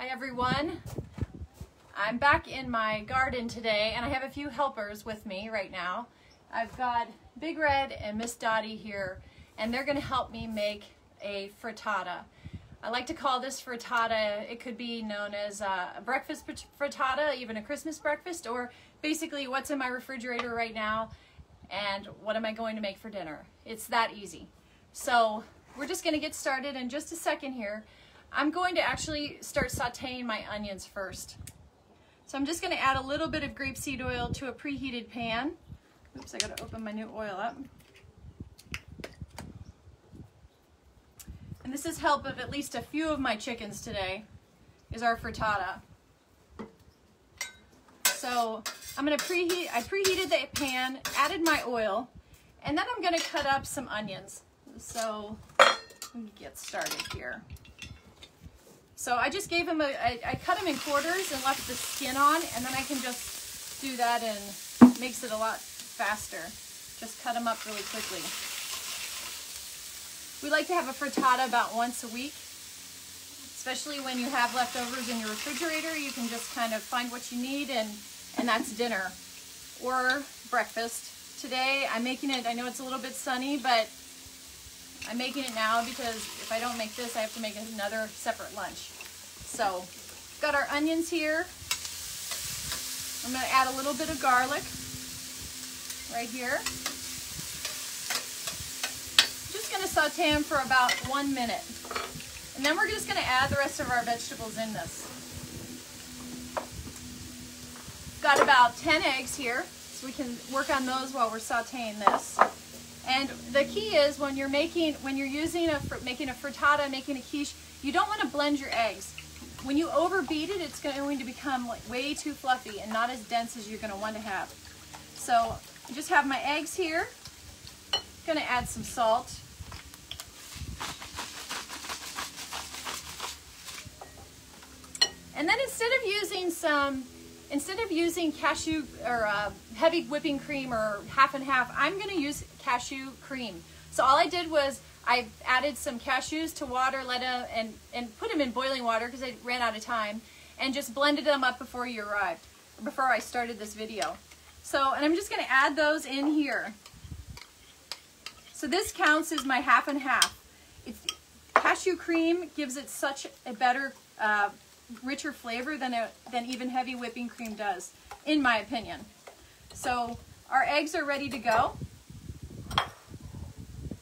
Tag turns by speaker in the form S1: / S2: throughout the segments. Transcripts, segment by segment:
S1: Hi everyone. I'm back in my garden today and I have a few helpers with me right now. I've got Big Red and Miss Dottie here and they're gonna help me make a frittata. I like to call this frittata, it could be known as a breakfast frittata, even a Christmas breakfast, or basically what's in my refrigerator right now and what am I going to make for dinner. It's that easy. So we're just gonna get started in just a second here. I'm going to actually start sauteing my onions first. So I'm just going to add a little bit of grapeseed oil to a preheated pan. Oops, I got to open my new oil up. And this is help of at least a few of my chickens today, is our frittata. So I'm going to preheat, I preheated the pan, added my oil, and then I'm going to cut up some onions. So let me get started here. So I just gave him a, I, I cut him in quarters and left the skin on, and then I can just do that and makes it a lot faster. Just cut them up really quickly. We like to have a frittata about once a week, especially when you have leftovers in your refrigerator. You can just kind of find what you need and, and that's dinner or breakfast. Today I'm making it, I know it's a little bit sunny, but I'm making it now because if I don't make this, I have to make another separate lunch. So, got our onions here. I'm going to add a little bit of garlic right here. Just going to saute them for about one minute. And then we're just going to add the rest of our vegetables in this. Got about 10 eggs here, so we can work on those while we're sauteing this. And the key is when you're making, when you're using a, making a frittata, making a quiche, you don't want to blend your eggs. When you overbeat it, it's going to become like way too fluffy and not as dense as you're going to want to have. So I just have my eggs here. going to add some salt. And then instead of using some instead of using cashew or uh, heavy whipping cream or half and half, I'm going to use cashew cream. So all I did was I added some cashews to water, let them, and, and put them in boiling water because I ran out of time, and just blended them up before you arrived, before I started this video. So, and I'm just going to add those in here. So this counts as my half and half. It's, cashew cream gives it such a better uh, richer flavor than, a, than even heavy whipping cream does, in my opinion. So our eggs are ready to go.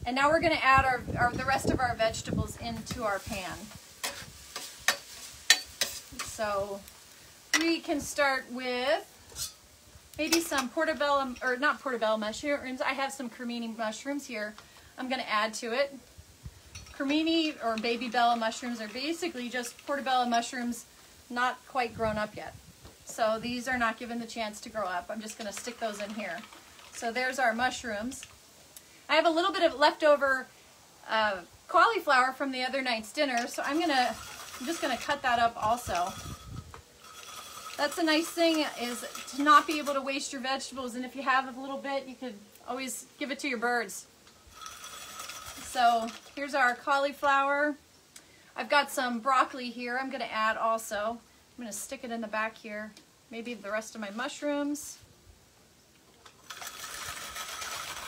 S1: And now we're going to add our, our, the rest of our vegetables into our pan. So we can start with maybe some portobello, or not portobello mushrooms. I have some cremini mushrooms here. I'm going to add to it. Cremini or baby bella mushrooms are basically just portobello mushrooms not quite grown up yet. So these are not given the chance to grow up. I'm just going to stick those in here. So there's our mushrooms. I have a little bit of leftover uh, cauliflower from the other night's dinner, so I'm gonna, I'm just gonna cut that up also. That's a nice thing is to not be able to waste your vegetables, and if you have a little bit, you could always give it to your birds. So here's our cauliflower. I've got some broccoli here I'm going to add also. I'm going to stick it in the back here. Maybe the rest of my mushrooms.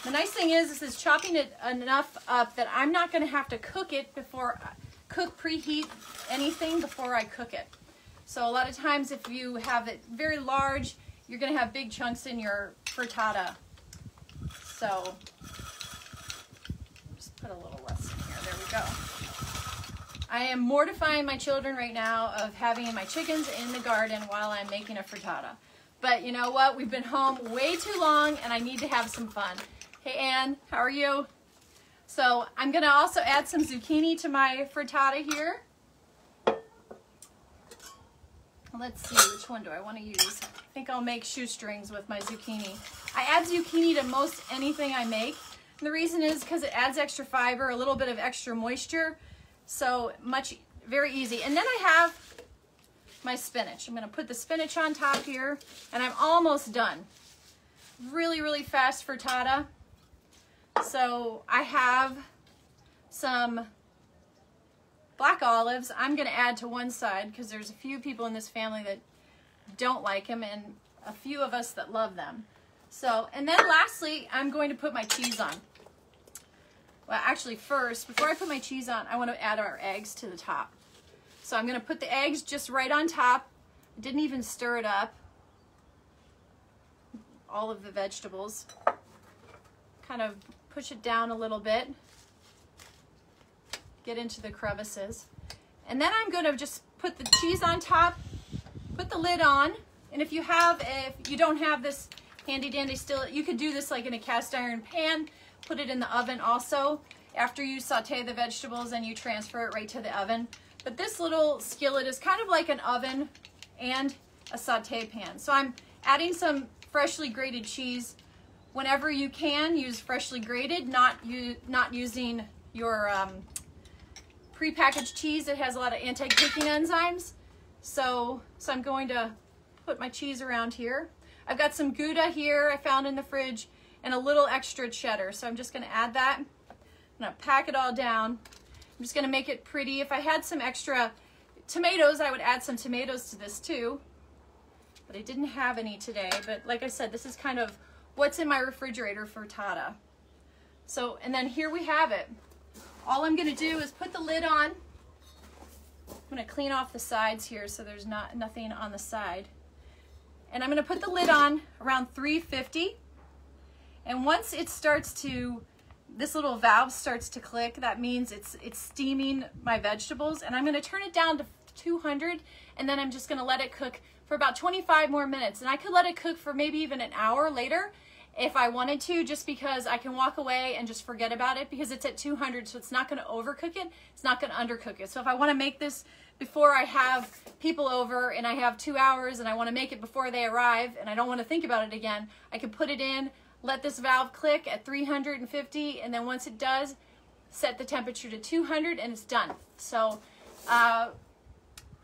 S1: The nice thing is, this is chopping it enough up that I'm not going to have to cook it before, cook, preheat anything before I cook it. So a lot of times if you have it very large, you're going to have big chunks in your frittata. So put a little less in here. There we go. I am mortifying my children right now of having my chickens in the garden while I'm making a frittata. But you know what? We've been home way too long and I need to have some fun. Hey Anne, how are you? So I'm to also add some zucchini to my frittata here. Let's see, which one do I want to use? I think I'll make shoestrings with my zucchini. I add zucchini to most anything I make. The reason is because it adds extra fiber, a little bit of extra moisture. So much, very easy. And then I have my spinach. I'm going to put the spinach on top here and I'm almost done. Really, really fast frittata. So I have some black olives, I'm gonna add to one side because there's a few people in this family that don't like them and a few of us that love them. So, and then lastly, I'm going to put my cheese on. Well, actually first, before I put my cheese on, I want to add our eggs to the top. So I'm going to put the eggs just right on top. Didn't even stir it up. All of the vegetables. Kind of push it down a little bit. Get into the crevices. And then I'm going to just put the cheese on top, put the lid on, and if you have, if you don't have this handy dandy still, you could do this like in a cast iron pan, put it in the oven also after you saute the vegetables and you transfer it right to the oven. But this little skillet is kind of like an oven and a saute pan. So I'm adding some freshly grated cheese. Whenever you can, use freshly grated, not, you, not using your um, prepackaged cheese that has a lot of anti-caking enzymes. So, so I'm going to put my cheese around here. I've got some Gouda here I found in the fridge and a little extra cheddar. So I'm just gonna add that. I'm gonna pack it all down. I'm just gonna make it pretty. If I had some extra tomatoes, I would add some tomatoes to this too. But I didn't have any today. But like I said, this is kind of what's in my refrigerator frittata. So, and then here we have it. All I'm gonna do is put the lid on. I'm gonna clean off the sides here so there's not nothing on the side. And I'm gonna put the lid on around 350. And once it starts to, this little valve starts to click, that means it's, it's steaming my vegetables. And I'm gonna turn it down to 200 and then I'm just gonna let it cook for about 25 more minutes. And I could let it cook for maybe even an hour later if I wanted to, just because I can walk away and just forget about it because it's at 200, so it's not gonna overcook it, it's not gonna undercook it. So if I wanna make this before I have people over and I have two hours and I want to make it before they arrive and I don't want to think about it again, I can put it in, let this valve click at 350 and then once it does, set the temperature to 200 and it's done. So uh,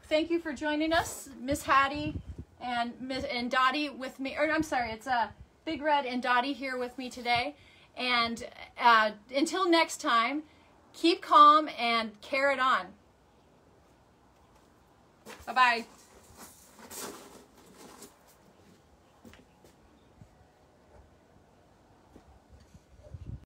S1: thank you for joining us, Miss Hattie and Miss and Dottie with me, or I'm sorry, it's uh, Big Red and Dottie here with me today. And uh, until next time, keep calm and carry it on. Bye-bye.